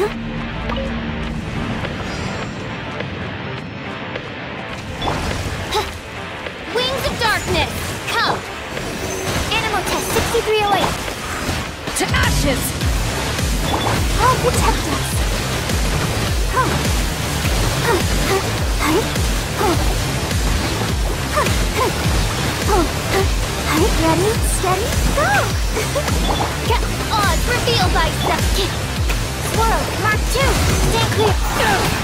Wings of Darkness, come! Animal Test 6308. To ashes! I'll protect us. Huh. Huh, huh, huh, huh. Huh, huh, huh, huh, huh. Ready, steady, go! Get odds revealed thyself. Swirl, Mark 2, stand clear.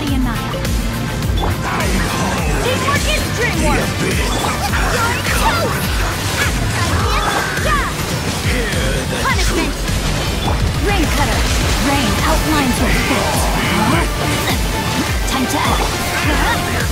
Body and. Teamwork is dreamwork! Punishment! Rain cutter! Rain outlines your fate. Time to act.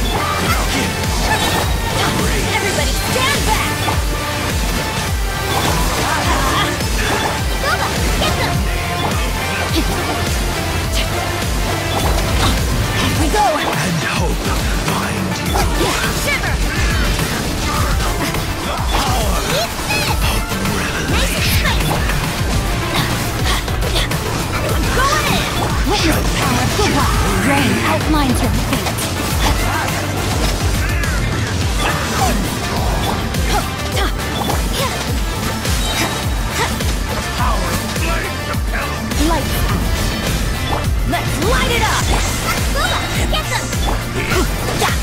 Booba! Rain outlines your fate. Let's light it up! Get!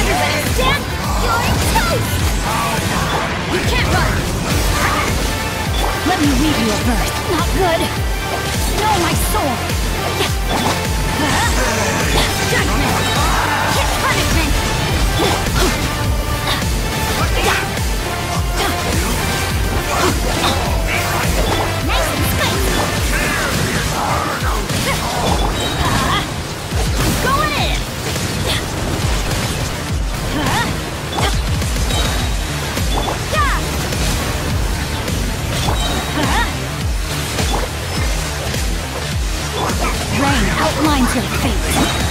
Everybody stand! You're toast! You can't run! Let me read you a verse. Not good. Know my sword. Mind to fate.